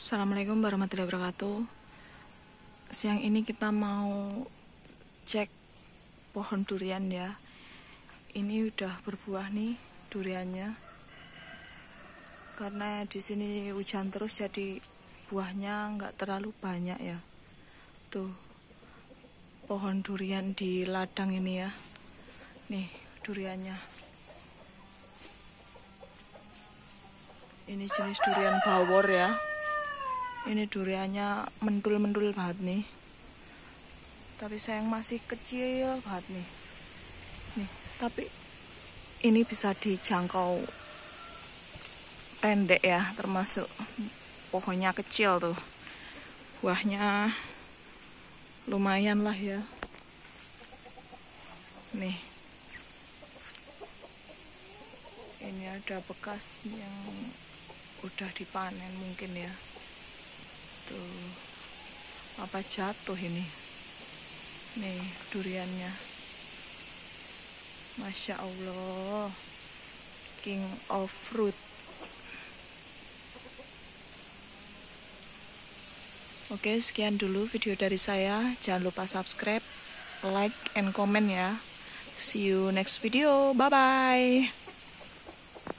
Assalamualaikum warahmatullahi wabarakatuh. Siang ini kita mau cek pohon durian ya. Ini udah berbuah nih duriannya. Karena di sini hujan terus jadi buahnya nggak terlalu banyak ya. Tuh pohon durian di ladang ini ya. Nih duriannya. Ini jenis durian bawor ya ini duriannya mendul-mendul banget nih. Tapi sayang masih kecil banget nih. Nih tapi ini bisa dijangkau pendek ya termasuk pohonnya kecil tuh. Buahnya lumayan lah ya. Nih. Ini ada bekas yang udah dipanen mungkin ya tuh apa jatuh ini? Nih duriannya. Masya Allah. King of Fruit. Oke sekian dulu video dari saya. Jangan lupa subscribe like and comment ya. See you next video. Bye bye